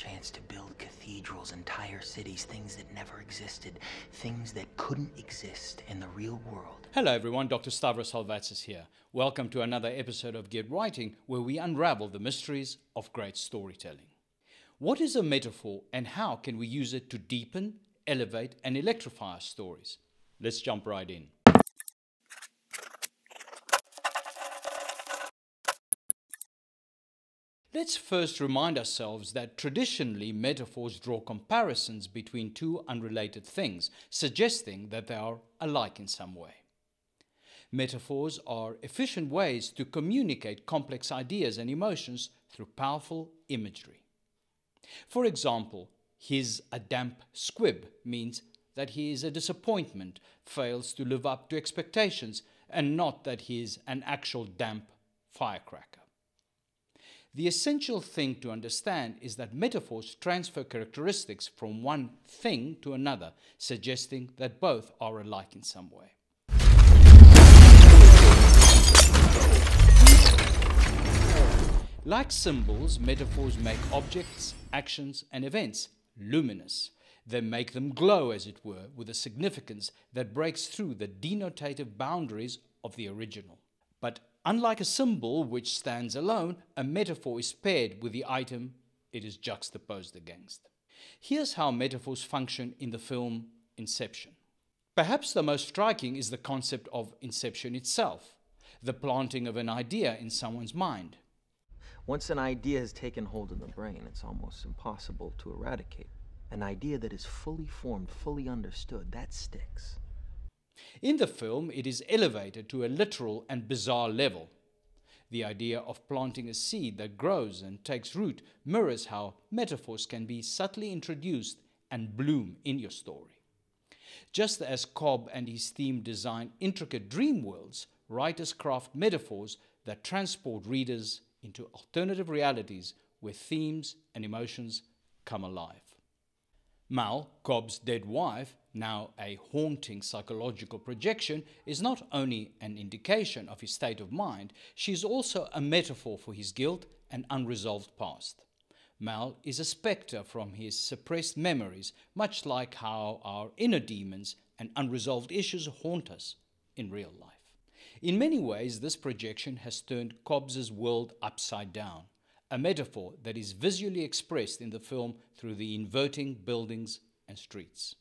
chance to build cathedrals, entire cities, things that never existed, things that couldn't exist in the real world. Hello, everyone. Dr. Stavros Halvatzis here. Welcome to another episode of Get Writing, where we unravel the mysteries of great storytelling. What is a metaphor, and how can we use it to deepen, elevate, and electrify our stories? Let's jump right in. Let's first remind ourselves that traditionally metaphors draw comparisons between two unrelated things, suggesting that they are alike in some way. Metaphors are efficient ways to communicate complex ideas and emotions through powerful imagery. For example, he's a damp squib means that he is a disappointment, fails to live up to expectations, and not that he is an actual damp firecracker. The essential thing to understand is that metaphors transfer characteristics from one thing to another, suggesting that both are alike in some way. Like symbols, metaphors make objects, actions, and events luminous. They make them glow, as it were, with a significance that breaks through the denotative boundaries of the original. But Unlike a symbol which stands alone, a metaphor is paired with the item it is juxtaposed against. Here's how metaphors function in the film Inception. Perhaps the most striking is the concept of inception itself, the planting of an idea in someone's mind. Once an idea has taken hold of the brain, it's almost impossible to eradicate. An idea that is fully formed, fully understood, that sticks. In the film, it is elevated to a literal and bizarre level. The idea of planting a seed that grows and takes root mirrors how metaphors can be subtly introduced and bloom in your story. Just as Cobb and his team design intricate dream worlds, writers craft metaphors that transport readers into alternative realities where themes and emotions come alive. Mal, Cobb's dead wife, now a haunting psychological projection, is not only an indication of his state of mind, she is also a metaphor for his guilt and unresolved past. Mal is a spectre from his suppressed memories, much like how our inner demons and unresolved issues haunt us in real life. In many ways, this projection has turned Cobb's world upside down a metaphor that is visually expressed in the film through the inverting buildings and streets.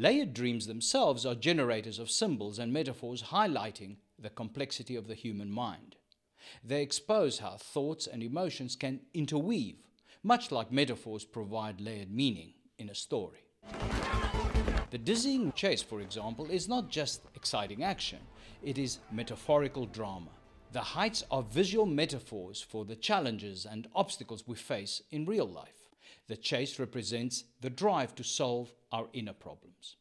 Layered dreams themselves are generators of symbols and metaphors highlighting the complexity of the human mind. They expose how thoughts and emotions can interweave, much like metaphors provide layered meaning in a story. The dizzying chase, for example, is not just exciting action, it is metaphorical drama. The heights are visual metaphors for the challenges and obstacles we face in real life. The chase represents the drive to solve our inner problems.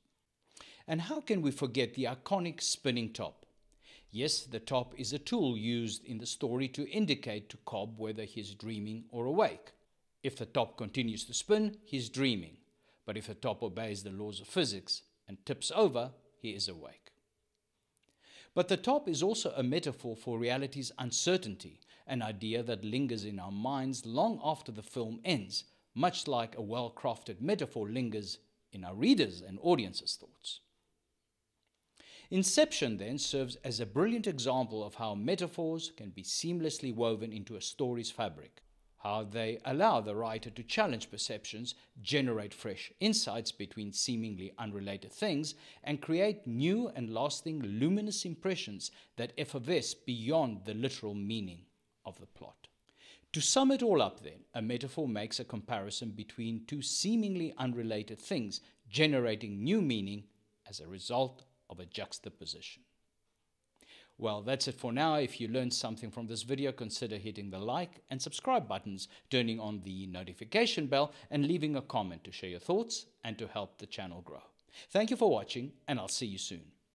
And how can we forget the iconic spinning top? Yes, the top is a tool used in the story to indicate to Cobb whether he is dreaming or awake. If the top continues to spin, he is dreaming. But if the top obeys the laws of physics and tips over, he is awake. But the top is also a metaphor for reality's uncertainty, an idea that lingers in our minds long after the film ends, much like a well crafted metaphor lingers in our readers' and audience's thoughts. Inception then serves as a brilliant example of how metaphors can be seamlessly woven into a story's fabric how they allow the writer to challenge perceptions, generate fresh insights between seemingly unrelated things, and create new and lasting luminous impressions that effervesce beyond the literal meaning of the plot. To sum it all up, then, a metaphor makes a comparison between two seemingly unrelated things, generating new meaning as a result of a juxtaposition. Well, that's it for now. If you learned something from this video, consider hitting the like and subscribe buttons, turning on the notification bell, and leaving a comment to share your thoughts and to help the channel grow. Thank you for watching, and I'll see you soon.